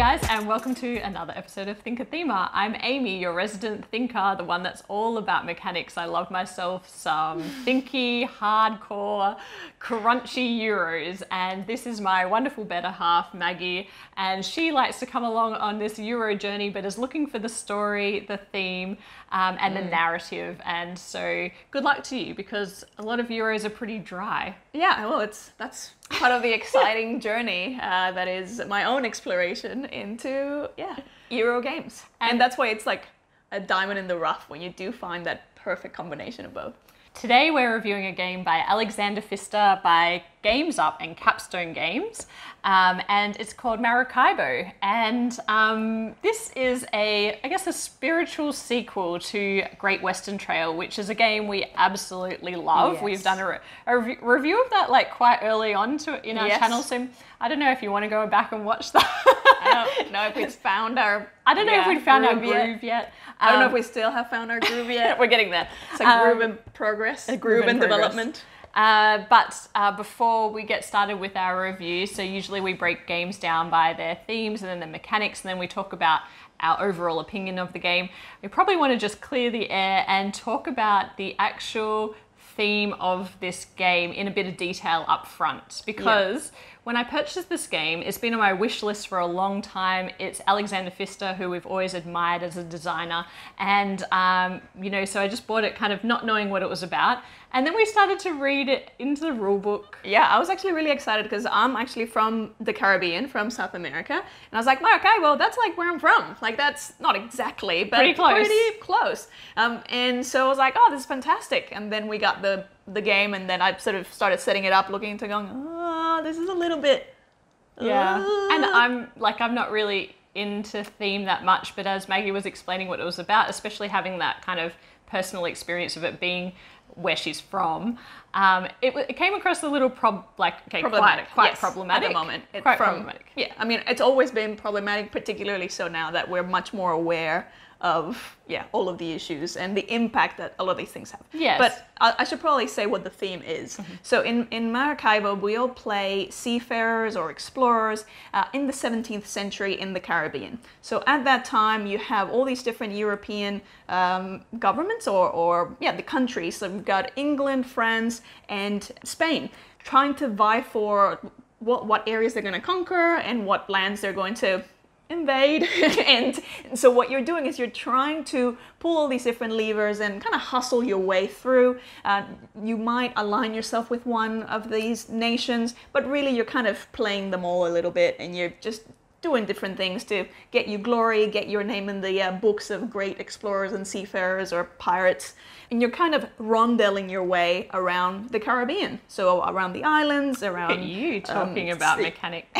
guys, and welcome to another episode of Thinker Themer. I'm Amy, your resident thinker, the one that's all about mechanics. I love myself some thinky, hardcore, crunchy Euros, and this is my wonderful better half, Maggie, and she likes to come along on this Euro journey, but is looking for the story, the theme, um, and the narrative. And so, good luck to you because a lot of Euros are pretty dry. Yeah, well, it's that's part of the exciting journey uh, that is my own exploration into yeah Euro games, and, And- that's why it's like a diamond in the rough when you do find that perfect combination of both. Today we're reviewing a game by Alexander Pfister by Games Up and Capstone Games, um, and it's called Maracaibo. And um, this is a, I guess, a spiritual sequel to Great Western Trail, which is a game we absolutely love. Yes. We've done a, a re- review of that like quite early on to in our Yes. channel, so I don't know if you want to go back and watch that. I don't know if we've found our I don't know if we'd found our groove yet. yet. I don't know Um, if we still have found our groove yet. we're getting there. It's Um, groove in progress, groove groove in in development. Uh, but uh, before we get started with our review, so usually we break games down by their themes and then the mechanics, and then we talk about our overall opinion of the game. We probably want to just clear the air and talk about the actual theme of this game in a bit of detail up front because when I purchased this game, it's been on my wish list for a long time. It's Alexander Pfister, who we've always admired as a designer, and um, you know, so I just bought it kind of not knowing what it was about. And then we started to read it into the rule book. Yeah, I was actually really excited because I'm actually from the Caribbean, from South America, and I was like, okay, well, that's like where I'm from. Like that's not exactly, but Pretty close. Pretty close. Um, and so I was like, oh, this is fantastic. And then we got the the game, and then I sort of started setting it up, looking into going, oh, this is a little bit. Yeah. uh, And I'm like, I'm not really into theme that much, but as Maggie was explaining what it was about, especially having that kind of personal experience of it being where she's from, um, it, it came across a little prob like okay, problematic. quite, quite yes, problematic at the moment. It- quite from- problematic. Yeah, I mean, it's always been problematic, particularly so now that we're much more aware of yeah all of the issues and the impact that a lot of these things have. Yes. But I, I should probably say what the theme is. So in in Maracaibo, we all play seafarers or explorers uh, in the 17th century in the Caribbean. So at that time, you have all these different European um, governments or or yeah the countries. So we've got England, France, and Spain trying to vie for what what areas they're going to conquer and what lands they're going to invade. And so what you're doing is you're trying to pull all these different levers and kind of hustle your way through. Uh, you might align yourself with one of these nations but really you're kind of playing them all a little bit and you're just doing different things to get you glory get your name in the uh, books of great explorers and seafarers or pirates and you're kind of rondelling your way around the caribbean so around the islands around you talking um, about mechanics.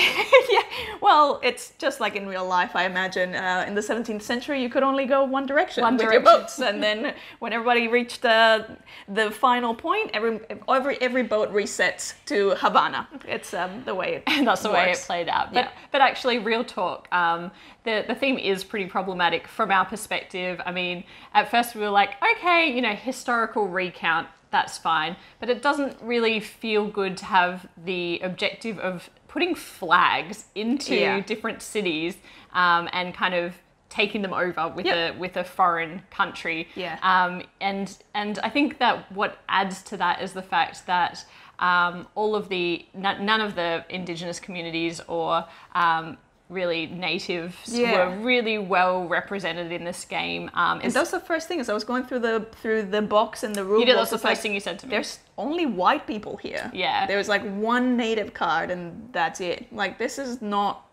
yeah, well, it's just like in real life. I imagine uh, in the 17th century, you could only go one direction One with direction. your boats, and then when everybody reached uh, the final point, every every every boat resets to Havana. It's um, the way it And that's the way it played out. But Yeah. but actually, real talk. Um, the the theme is pretty problematic from our perspective. I mean, at first we were like, okay, you know, historical recount. That's fine, but it doesn't really feel good to have the objective of putting flags into Yeah. different cities um, and kind of taking them over with Yep. a with a foreign country. Yeah. Um, and and I think that what adds to that is the fact that um, all of the n- none of the indigenous communities or um, really natives Yeah. were really well represented in this game. Um, And that was the first thing. As I was going through the through the box and the rule you did, book, that's the first like, thing you said to me. There's only white people here. Yeah. There was like one native card, and that's it. Like this is not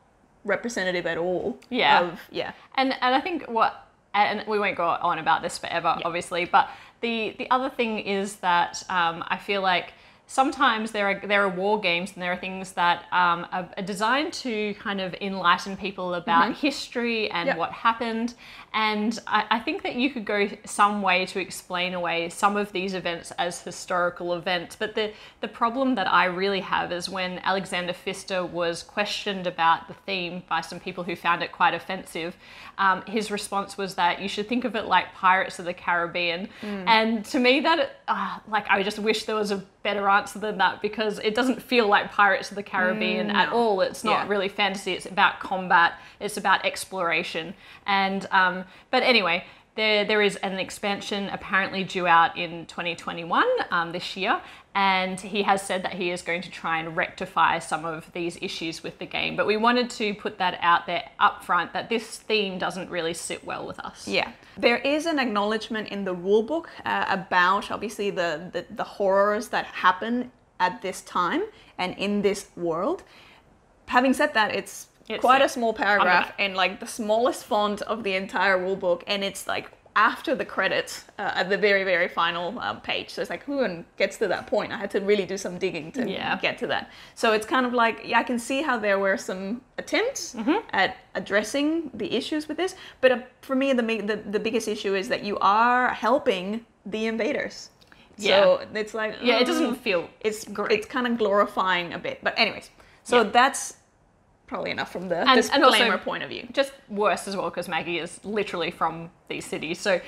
representative at all. Yeah. Of, yeah. And and I think what and we won't go on about this forever, obviously, but the the other thing is that um, I feel like sometimes there are there are war games and there are things that um, are, are designed to kind of enlighten people about history and Yep. what happened. And I, I think that you could go some way to explain away some of these events as historical events. But the, the problem that I really have is when Alexander Pfister was questioned about the theme by some people who found it quite offensive, um, his response was that you should think of it like Pirates of the Caribbean. And to me, that, uh, like, I just wish there was a better answer than that because it doesn't feel like Pirates of the Caribbean at all. It's not Yeah. really fantasy. It's about combat. It's about exploration. And um, but anyway, there there is an expansion apparently due out in 2021 um, this year, and he has said that he is going to try and rectify some of these issues with the game. But we wanted to put that out there up front that this theme doesn't really sit well with us. Yeah. There is an acknowledgement in the rulebook uh, about obviously the, the, the horrors that happen at this time and in this world. Having said that, it's, It's- quite yeah. a small paragraph and like the smallest font of the entire rulebook, and it's like after the credits uh, at the very very final um, page. So it's like who even gets to that point? I had to really do some digging to Yeah. get to that. So it's kind of like yeah, I can see how there were some attempts Mm-hmm. at addressing the issues with this, but uh, for me the, the the biggest issue is that you are helping the invaders. So it's like Yeah, it mm, doesn't feel it's great. It's kind of glorifying a bit, but anyways. So Yeah. that's probably enough from the and also- disclaimer point of view. just worse as well because Maggie is literally from these cities, so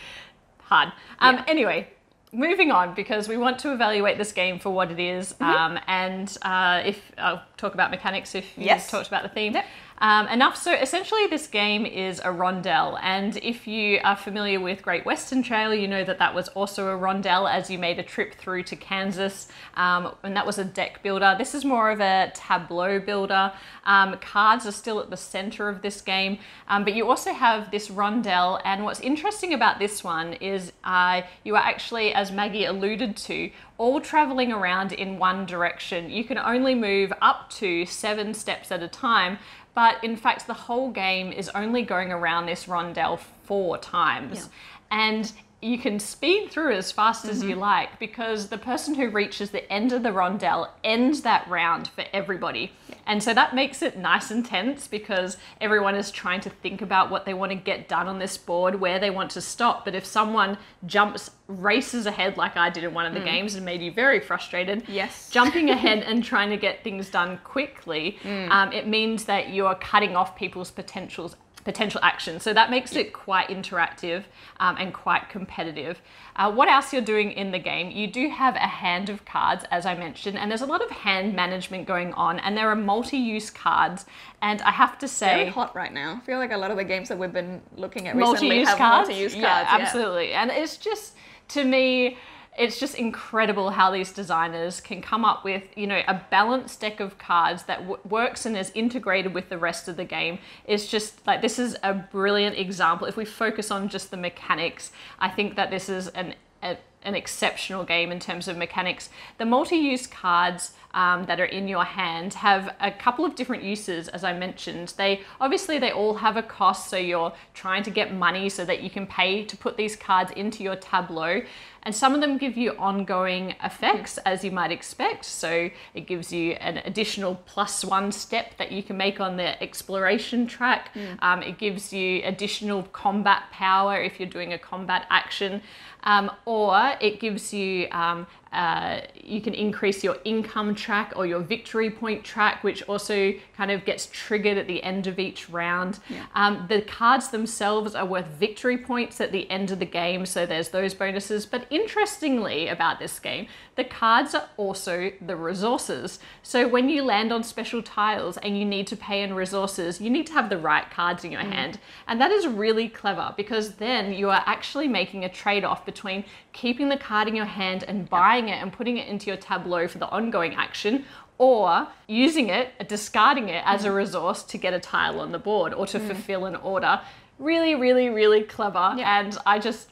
hard. Um, Yeah. Anyway, moving on because we want to evaluate this game for what it is, Mm-hmm. um, and uh, if I'll talk about mechanics if you Yes. talked about the theme. Yep. Um, enough. So essentially, this game is a rondel and if you are familiar with Great Western Trail, you know that that was also a rondel as you made a trip through to Kansas, um, and that was a deck builder. This is more of a tableau builder. Um, cards are still at the center of this game, um, but you also have this rondel And what's interesting about this one is uh, you are actually, as Maggie alluded to, all traveling around in one direction. You can only move up to seven steps at a time, but in fact, the whole game is only going around this rondelle four times. And you can speed through as fast as you mm-hmm. like because the person who reaches the end of the rondelle ends that round for everybody. And so that makes it nice and tense because everyone is trying to think about what they want to get done on this board, where they want to stop. But if someone jumps, races ahead like I did in one of the mm. games and made you very frustrated, Yes. jumping ahead and trying to get things done quickly, mm. um, it means that you are cutting off people's potentials potential action. So that makes it quite interactive um, and quite competitive. Uh, what else you're doing in the game? You do have a hand of cards, as I mentioned, and there's a lot of hand management going on, and there are multi-use cards. And I have to say, Very hot right now. I feel like a lot of the games that we've been looking at recently multi-use have cards. multi-use yeah, cards. yeah. absolutely. And it's just to me, it's just incredible how these designers can come up with you know a balanced deck of cards that w- works and is integrated with the rest of the game. It's just like this is a brilliant example. If we focus on just the mechanics, I think that this is an a, an exceptional game in terms of mechanics. The multi-use cards um, that are in your hand have a couple of different uses, as I mentioned. They obviously they all have a cost, so you're trying to get money so that you can pay to put these cards into your tableau. And some of them give you ongoing effects, as you might expect. So it gives you an additional plus one step that you can make on the exploration track. Um, it gives you additional combat power if you're doing a combat action. Um, or it gives you um, uh, you can increase your income track or your victory point track, which also kind of gets triggered at the end of each round. Um, the cards themselves are worth victory points at the end of the game, so there's those bonuses. But interestingly, about this game, the cards are also the resources. So when you land on special tiles and you need to pay in resources, you need to have the right cards in your hand. And that is really clever because then you are actually making a trade off between keeping the card in your hand and buying it and putting it into your tableau for the ongoing action or using it, discarding it as a resource to get a tile on the board or to fulfill an order. Really, really, really clever. Yeah. And I just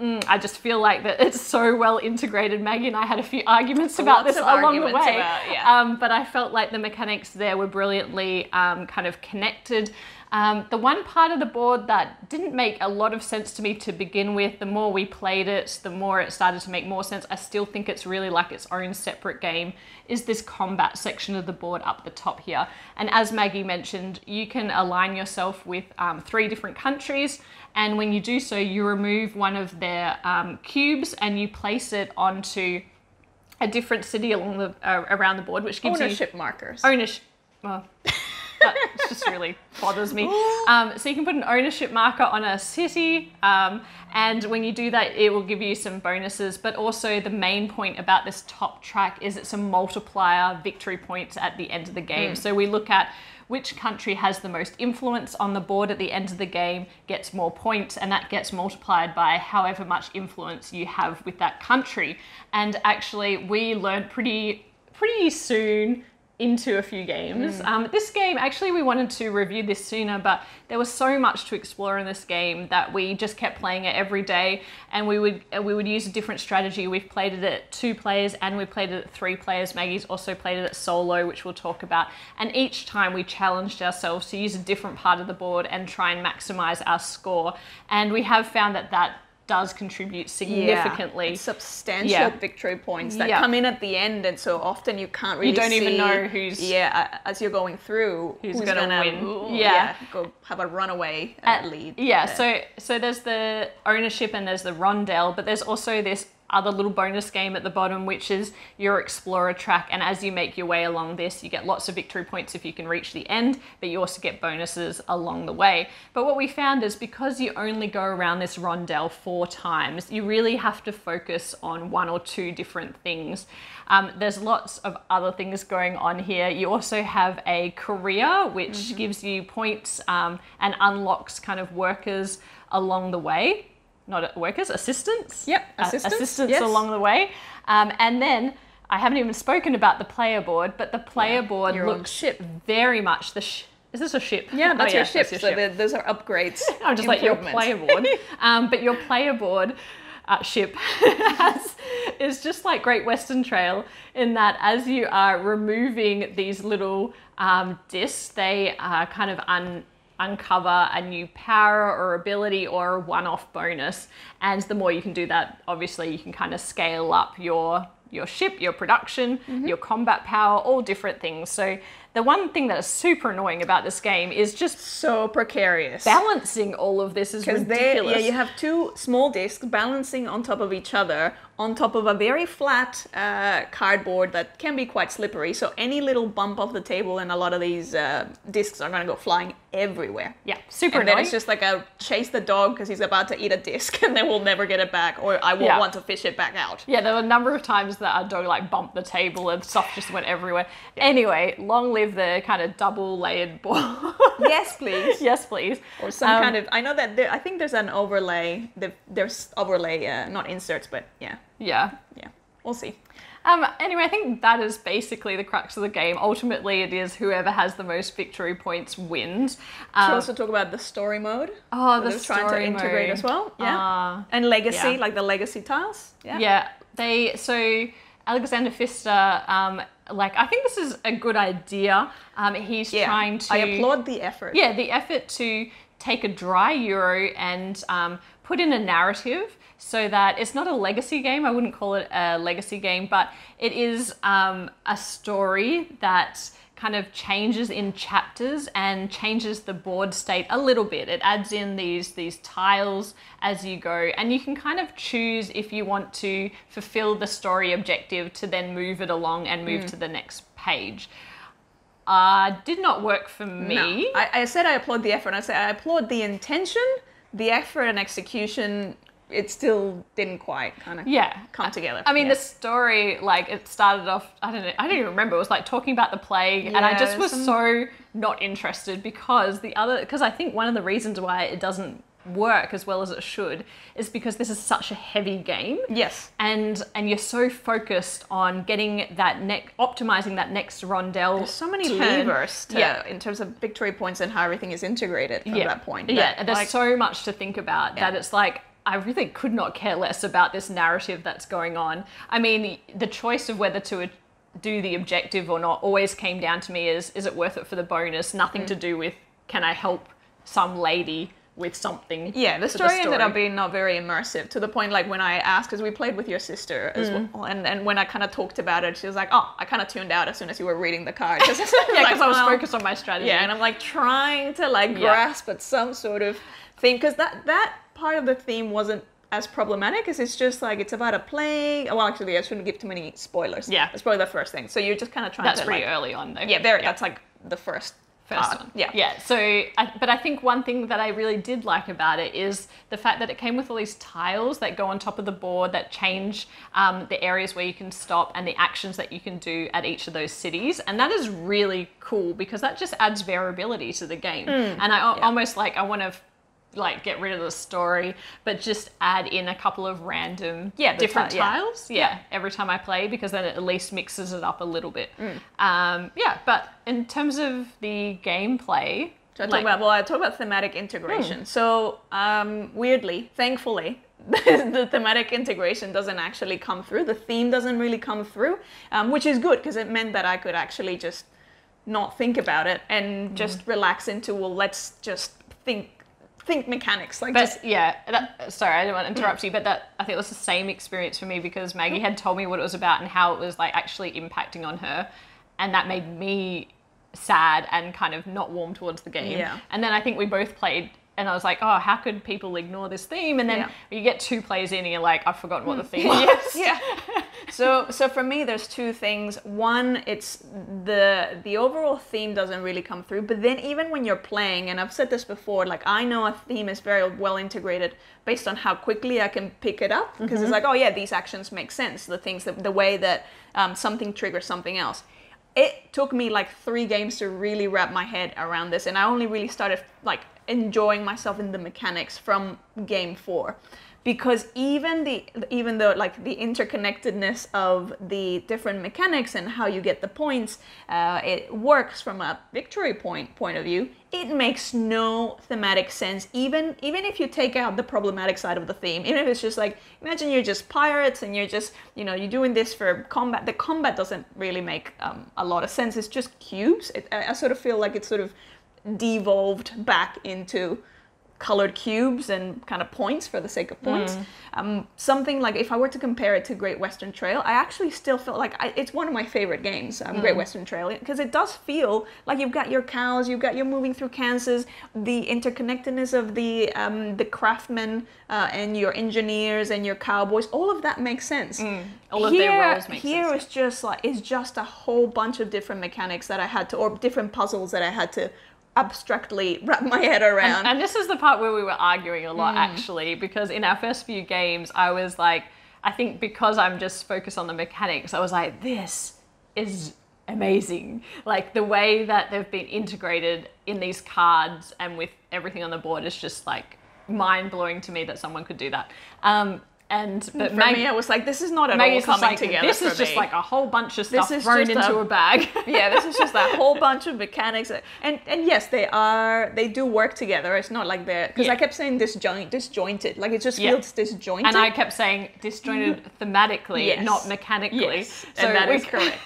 Mm, I just feel like that it's so well integrated. Maggie and I had a few arguments about Lots this along the way, about- yeah. um, but I felt like the mechanics there were brilliantly um, kind of connected. Um, the one part of the board that didn't make a lot of sense to me to begin with, the more we played it, the more it started to make more sense. I still think it's really like its own separate game, is this combat section of the board up the top here. And as Maggie mentioned, you can align yourself with um, three different countries. And when you do so, you remove one of their um, cubes and you place it onto a different city along the uh, around the board, which gives you Ownership markers. ownership. Well, That just really bothers me. Um, so you can put an ownership marker on a city, um, and when you do that, it will give you some bonuses. But also, the main point about this top track is it's a multiplier victory points at the end of the game. So we look at which country has the most influence on the board at the end of the game gets more points and that gets multiplied by however much influence you have with that country and actually we learned pretty pretty soon into a few games. Um, this game, actually, we wanted to review this sooner, but there was so much to explore in this game that we just kept playing it every day, and we would uh, we would use a different strategy. We've played it at two players, and we played it at three players. Maggie's also played it at solo, which we'll talk about. And each time we challenged ourselves to use a different part of the board and try and maximize our score. And we have found that that does contribute significantly. Yeah, substantial Yeah. victory points that Yeah. come in at the end, and so often you can't really. You don't even know who's- Yeah, as you're going through, Who's gonna win. ooh, Yeah. go have a runaway uh, Uh, lead. Yeah, there. so so there's the ownership and there's the rondelle, but there's also this other little bonus game at the bottom, which is your explorer track. And as you make your way along this, you get lots of victory points if you can reach the end, but you also get bonuses along the way. But what we found is because you only go around this rondelle four times, you really have to focus on one or two different things. Um, there's lots of other things going on here. You also have a career, which gives you points um, and unlocks kind of workers along the way. Not workers, assistants. Yep, Uh, assistants, assistants yes. along the way. Um, and then I haven't even spoken about the player board, but the player board looks ship. very much the. Sh- is this a ship? yeah, Oh, that's your ship. that's so the- those are upgrades. I'm just like your player board. um, but your player board uh, ship has, is just like Great Western Trail in that as you are removing these little um, discs, they are kind of un- uncover a new power or ability or a one-off bonus. And the more you can do that, obviously you can kind of scale up your your ship, your production, Mm-hmm. your combat power, all different things. So the one thing that is super annoying about this game is just So precarious. balancing all of this is ridiculous. they, yeah, you have two small discs balancing on top of each other on top of a very flat uh, cardboard that can be quite slippery. So any little bump off the table and a lot of these uh, discs are going to go flying everywhere. yeah, super And then annoying. it's just like a chase the dog because he's about to eat a disc and then we'll never get it back or I won't Yeah. want to fish it back out. yeah, there were a number of times that our dog like bumped the table and stuff just went everywhere. Anyway, long live the kind of double layered board. yes, please. yes, please. Or some Um, kind of, I know that there, I think there's an overlay, the, there's overlay, uh, not inserts, but yeah, Yeah. yeah, we'll see. Um, anyway, I think that is basically the crux of the game. Ultimately, it is whoever has the most victory points wins. Should we Um, also talk about the story mode? oh, the they're trying to story integrate mode. as well. Yeah. Ah. and legacy, yeah. like the legacy tiles. Yeah. Yeah, they so Alexander Pfister, um, like I think this is a good idea. Um, he's Yeah. trying to I applaud the effort. yeah the effort to take a dry euro and um, put in a narrative so that it's not a legacy game. I wouldn't call it a legacy game, but it is um, a story that kind of changes in chapters and changes the board state a little bit. It adds in these these tiles as you go and you can kind of choose if you want to fulfill the story objective to then move it along and move to the next page. Uh, did not work for me. No. I, I said I applaud the effort. And I said I applaud the intention, the effort and execution. It still didn't quite kind of Yeah. come together. I mean, yeah. the story, like, it started off, I don't know, I don't even remember. It was like talking about the plague, and I just was some- so not interested because the other, because I think one of the reasons why it doesn't work as well as it should is because this is such a heavy game. yes. And and you're so focused on getting that neck, optimizing that next rondelle. There's so many turn. levers to, Yeah. in terms of victory points and how everything is integrated from yeah. that point. Yeah, that, there's like, so much to think about that it's like I really could not care less about this narrative that's going on. I mean, the choice of whether to do the objective or not always came down to me is is it worth it for the bonus? Nothing Mm. to do with can I help some lady with something? Yeah, the story, ended story. up being not very immersive to the point like when I asked, because we played with your sister as Mm. well, and, and when I kind of talked about it, she was like, oh, I kind of tuned out as soon as you were reading the card. yeah, Yeah, because I was focused on my strategy. Yeah, and I'm like trying to like Yeah. grasp at some sort of thing, because that, that part of the theme wasn't as problematic as it's just like it's about a plague. Well, actually, I shouldn't give too many spoilers. Yeah. That's probably the first thing. So you're just kind of trying that's to pretty like, early on though. yeah, very, that's like the first first one. Yeah. Yeah. So, I, but I think one thing that I really did like about it is the fact that it came with all these tiles that go on top of the board that change um, the areas where you can stop and the actions that you can do at each of those cities, and that is really cool because that just adds variability to the game. and I yeah. almost like I want to. Like get rid of the story, but just add in a couple of random, Yeah, different ti- yeah. tiles. Yeah, every time I play because then it at least mixes it up a little bit. Mm. Um, yeah, but in terms of the gameplay, So I talk about well, I talk about thematic integration. So um, weirdly, thankfully, the thematic integration doesn't actually come through. The theme doesn't really come through, um, which is good because it meant that I could actually just not think about it Mm. and just relax into well, let's just think think mechanics like But just yeah, that, sorry, I didn't want to interrupt you, but that I think it was the same experience for me because Maggie had told me what it was about and how it was like actually impacting on her, and that made me sad and kind of not warm towards the game. Yeah. And then I think we both played. And I was like, oh, how could people ignore this theme? And then Yeah. you get two plays in, and you're like, I've forgotten what the theme was. yes, yeah. so so for me there's two things. One, it's the the overall theme doesn't really come through, but then even when you're playing, and I've said this before, like I know a theme is very well integrated based on how quickly I can pick it up because it's like, oh yeah, these actions make sense. The things that the way that um, something triggers something else. It took me like three games to really wrap my head around this, and I only really started like enjoying myself in the mechanics from game four because even the even though like the interconnectedness of the different mechanics and how you get the points uh, it works from a victory point point of view it makes no thematic sense. Even even if you take out the problematic side of the theme even if it's just like imagine you're just pirates and you're just you know you're doing this for combat the combat doesn't really make um, a lot of sense. It's just cubes. It, I, I sort of feel like it's sort of devolved back into colored cubes and kind of points for the sake of points. Um, something like if I were to compare it to Great Western Trail, I actually still feel like I, it's one of my favorite games, um, Great Western Trail, because it does feel like you've got your cows, you've got you're moving through Kansas, the interconnectedness of the um, the craftsmen uh, and your engineers and your cowboys, all of that makes sense. All of their roles make here sense, is just like it's just a whole bunch of different mechanics that I had to, or different puzzles that I had to abstractly wrap my head around. And this is the part where we were arguing a Mm. lot, actually, because in our first few games, I was like, I think because I'm just focused on the mechanics, I was like, this is amazing. Like the way that they've been integrated in these cards and with everything on the board is just like mind blowing to me that someone could do that. Um, and but for Mag- me, I was like, this is not at Maggie's all coming like, together. this is just me. like a whole bunch of stuff is thrown into a- a bag. yeah, this is just a whole bunch of mechanics, and and yes, they are they do work together. It's not like they're because Yeah. I kept saying disjoint, disjointed, like it just Yeah. feels disjointed. And I kept saying disjointed thematically, Yes. not mechanically. Yes, and that we- is correct.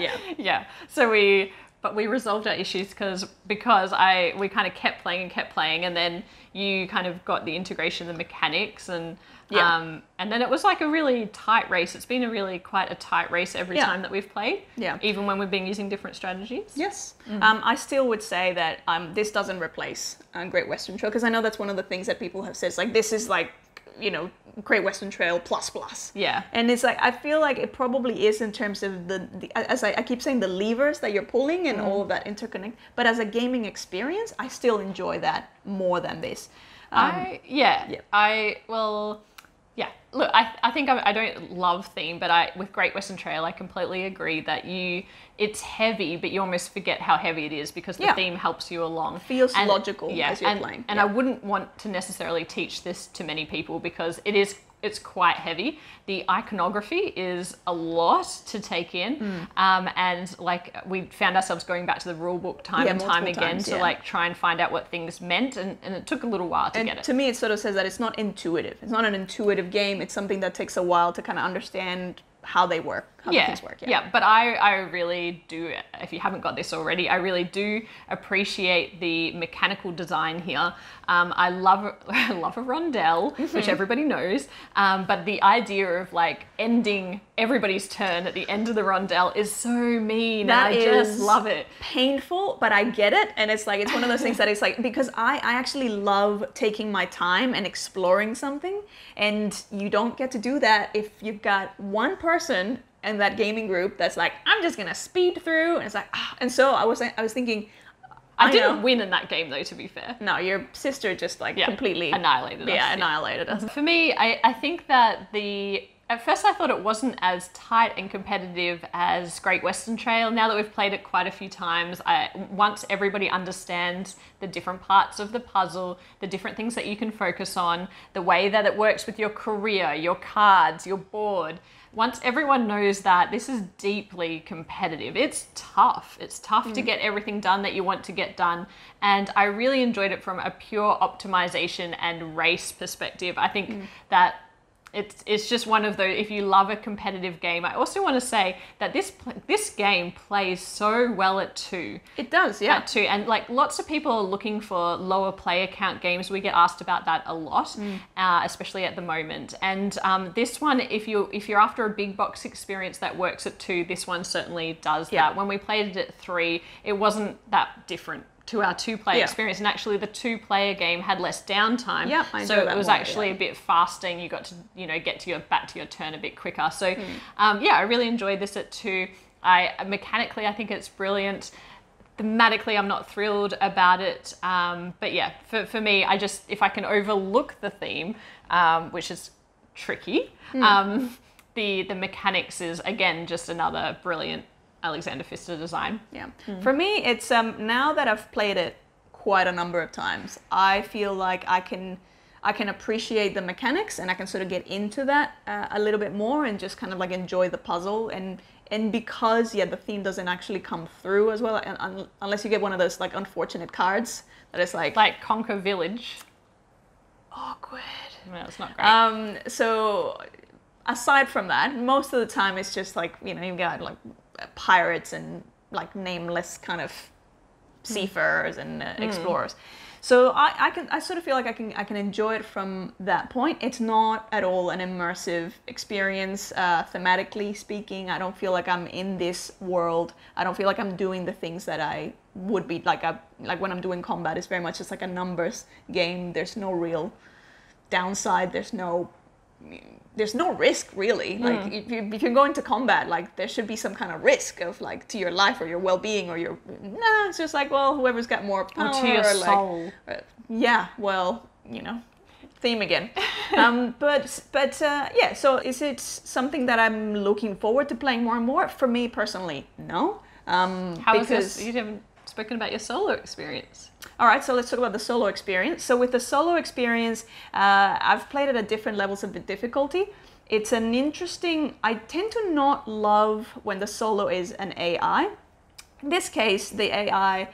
yeah. yeah. So we, but we resolved our issues because because I we kind of kept playing and kept playing, and then you kind of got the integration of the mechanics and. Yeah. Um, and then it was like a really tight race. It's been a really quite a tight race every Yeah. time that we've played. Yeah. Even when we've been using different strategies. Yes. Um, I still would say that um, this doesn't replace uh, Great Western Trail because I know that's one of the things that people have said. It's like this is like you know Great Western Trail plus plus. Yeah. And it's like I feel like it probably is in terms of the, the as I, I keep saying the levers that you're pulling and all of that interconnect. But as a gaming experience, I still enjoy that more than this. Um, I yeah, yeah. I well. Look, I, I think I, I don't love theme, but I with Great Western Trail, I completely agree that you it's heavy, but you almost forget how heavy it is because the Yeah. theme helps you along. Feels logical yeah, as you're and, playing. And Yeah. I wouldn't want to necessarily teach this to many people because it is it's quite heavy. The iconography is a lot to take in, Hmm. um, and like we found ourselves going back to the rule book time Yeah, and time again times, to yeah. like try and find out what things meant, and, and it took a little while to and get it. to me, it sort of says that it's not intuitive. It's not an intuitive game. It's something that takes a while to kind of understand how they work, how yeah, things work. yeah, yeah, but I, I really do. If you haven't got this already, I really do appreciate the mechanical design here. Um, I love I love a rondelle, Mm-hmm. which everybody knows. Um, but the idea of like ending everybody's turn at the end of the rondelle is so mean, That and I just love it. painful, but I get it. And it's like, it's one of those things that it's like, because I, I actually love taking my time and exploring something. And you don't get to do that if you've got one person in that gaming group that's like, I'm just gonna speed through. And it's like, ah. and so I was, I was thinking, I, I didn't know. win in that game though, to be fair. No, your sister just like Yeah, completely annihilated us, Yeah, yeah. annihilated us. For me, I, I think that the at first I thought it wasn't as tight and competitive as Great Western Trail. Now that we've played it quite a few times, I, once everybody understands the different parts of the puzzle, the different things that you can focus on, the way that it works with your career, your cards, your board. Once everyone knows that this is deeply competitive, it's tough. It's tough to mm. get everything done that you want to get done. And I really enjoyed it from a pure optimization and race perspective. I think mm. that it's it's just one of those if you love a competitive game i also want to say that this this game plays so well at 2 It does, yeah. at 2 and like lots of people are looking for lower player count games we get asked about that a lot Mm. uh, especially at the moment and um, this one if you if you're after a big box experience that works at 2 this one certainly does Yeah. that when we played it at 3 it wasn't that different to our two player Yeah. experience and actually the two player game had less downtime. Yeah, I so it was more, actually yeah. a bit faster and you got to you know get to your back to your turn a bit quicker. So Hmm. um, yeah i really enjoyed this at two. I mechanically i think it's brilliant. Thematically i'm not thrilled about it. Um, but yeah for, for me i just if i can overlook the theme um, which is tricky um, the the mechanics is again just another brilliant alexander pfister design Yeah. Hmm. For me, it's um now that I've played it quite a number of times, I feel like I can I can appreciate the mechanics and I can sort of get into that uh, a little bit more and just kind of like enjoy the puzzle and and because yeah the theme doesn't actually come through as well un- un- unless you get one of those like unfortunate cards that is like like conquer village awkward. well, it's not great Um, so aside from that, most of the time it's just like you know you've got like pirates and like nameless kind of seafarers and uh, explorers. So I, I can I sort of feel like I can I can enjoy it from that point. It's not at all an immersive experience uh, thematically speaking. I don't feel like I'm in this world. I don't feel like I'm doing the things that I would be like. I, like when I'm doing combat, it's very much just like a numbers game. There's no real downside. There's no there's no risk really. Like if, you, if you're going to combat, like there should be some kind of risk of like to your life or your well-being or your nah. It's just like well, whoever's got more power. or to your like- soul uh, yeah, well, you know, theme again. um, but but uh, yeah, so is it something that I'm looking forward to playing more and more? For me personally, no. Um, How because this? You haven't spoken about your solo experience. all right, so let's talk about the solo experience. So with the solo experience, uh, I've played it at different levels of the difficulty. It's an interesting. I tend to not love when the solo is an AI. In this case, the AI,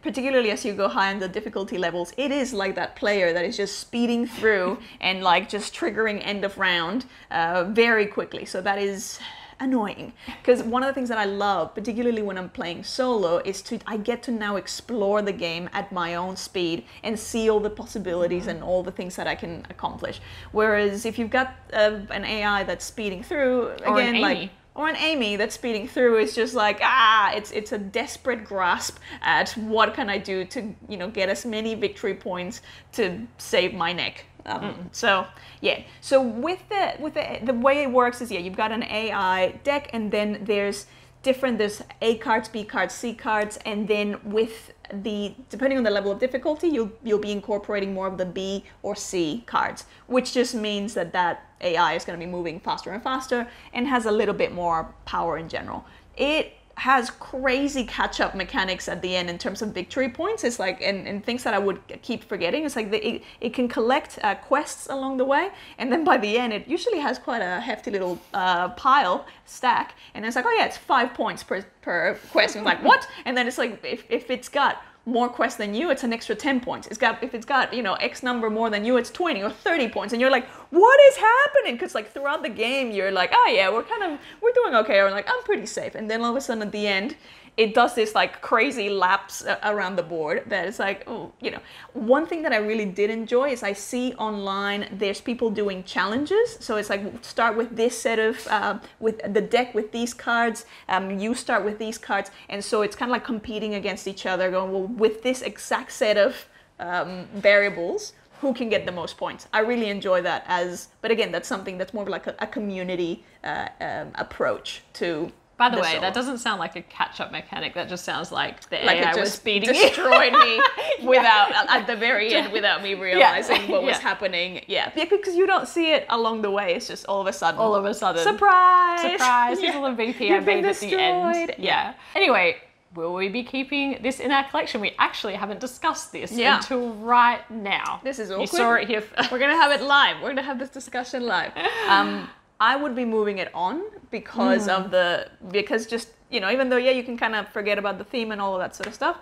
particularly as you go high in the difficulty levels, it is like that player that is just speeding through and like just triggering end of round uh, very quickly. So that is annoying because one of the things that I love, particularly when I'm playing solo, is to I get to now explore the game at my own speed and see all the possibilities and all the things that I can accomplish. Whereas if you've got uh, an AI that's speeding through, Or an again, like or an Amy that's speeding through is just like ah, it's it's a desperate grasp at what can I do to you know get as many victory points to save my neck. Um, So yeah, so with the with the the way it works is yeah, you've got an AI deck and then there's different there's A cards, B cards, C cards, and then with the depending on the level of difficulty, you'll you'll be incorporating more of the B or C cards, which just means that that AI is going to be moving faster and faster and has a little bit more power in general. It has crazy catch-up mechanics at the end in terms of victory points. It's like and, and things that I would keep forgetting. It's like the, it, it can collect uh, quests along the way, and then by the end, it usually has quite a hefty little uh, pile stack. And it's like, oh yeah, it's five points per per quest. And it's like what? And then it's like if, if it's got more quests than you, it's an extra 10 points. It's got if it's got, you know, X number more than you, it's 20 or 30 points. And you're like, what is happening? Because like throughout the game, you're like, oh yeah, we're kind of we're doing okay, or like I'm pretty safe. And then all of a sudden at the end, it does this like crazy laps around the board that is like, oh, you know. One thing that I really did enjoy is I see online there's people doing challenges. So it's like start with this set of uh, with the deck with these cards. Um, you start with these cards, and so it's kind of like competing against each other. Going well with this exact set of um, variables. Who can get the most points? I really enjoy that as, but again, that's something that's more like a, a community uh, um, approach to By the, The way, sword. that doesn't sound like a catch-up mechanic. That just sounds like the like AI it was beating destroyed me without at the very end without me realizing what was Yeah. happening. Yeah, because you don't see it along the way. It's just all of a sudden. All of a sudden, surprise! surprise! Yeah. A little VP I made at the end. Yeah. Anyway, will we be keeping this in our collection? We actually haven't discussed this Yeah. until right now. This is awkward. You saw it here. We're gonna have it live. We're gonna have this discussion live. Um, I would be moving it on because Hmm. of the because just you know even though yeah you can kind of forget about the theme and all of that sort of stuff.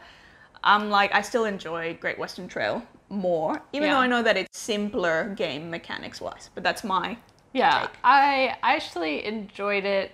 I'm like I still enjoy Great Western Trail more, even Yeah. though I know that it's simpler game mechanics wise. But that's my Yeah, take. I I actually enjoyed it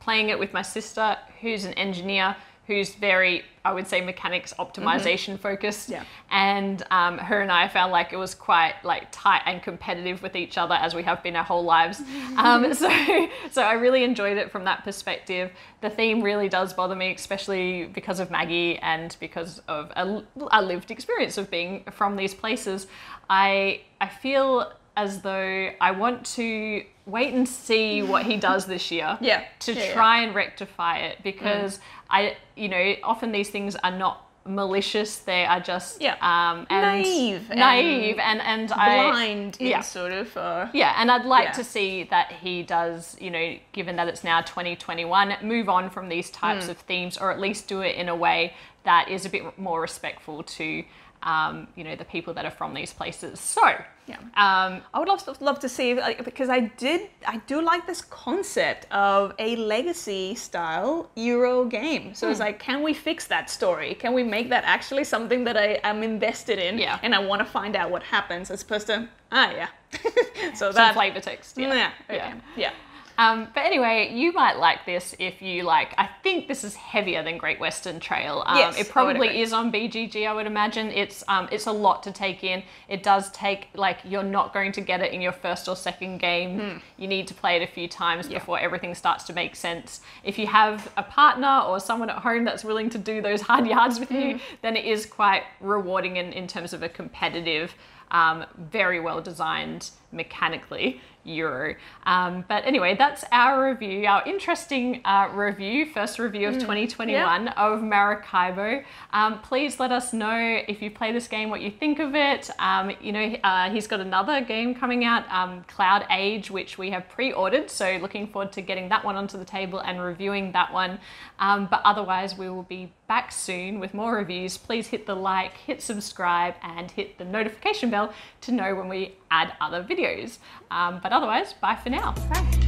playing it with my sister, who's an engineer, who's very, I would say, mechanics optimization focused. Yeah. And um, her and I found like it was quite like tight and competitive with each other as we have been our whole lives. um, so so I really enjoyed it from that perspective. The theme really does bother me, especially because of Maggie and because of a, a lived experience of being from these places. I I feel as though I want to wait and see what he does this year. Yeah. To Yeah, yeah. try and rectify it because I, you know, often these things are not malicious. They are just Yeah. um, and Naive and naive, and and, I blind in yeah. sort of uh, yeah, and I'd like Yeah. to see that he does, you know, given that it's now 2021, move on from these types Hmm. of themes, or at least do it in a way that is a bit more respectful to, um, you know, the people that are from these places. So, Yeah. um, I would love to, love to see like, because I did I do like this concept of a legacy style Euro game. So Hmm. it's like, can we fix that story? Can we make that actually something that I am invested in? Yeah. And I want to find out what happens as opposed to ah yeah. so some that flavor text. Yeah. yeah okay. Yeah. yeah. Um, but anyway, you might like this if you like. I think this is heavier than Great Western Trail. Um, Yes, it probably is on BGG. I would imagine it's um, it's a lot to take in. It does take like you're not going to get it in your first or second game. You need to play it a few times Hmm. Yeah. before everything starts to make sense. If you have a partner or someone at home that's willing to do those hard yards with Hmm. you, then it is quite rewarding in, in terms of a competitive. Um, very well designed mechanically Euro. Um, but anyway, that's our review, our interesting uh, review, first review of 2021 of Maracaibo. Um, please let us know if you play this game, what you think of it. Um, you know, uh, he's got another game coming out, um, Cloud Age, which we have pre-ordered. So looking forward to getting that one onto the table and reviewing that one. Um, but otherwise, we will be back soon with more reviews. Please hit the like, hit subscribe, and hit the notification bell to know when we add other videos. Um, but otherwise, bye for now. Bye.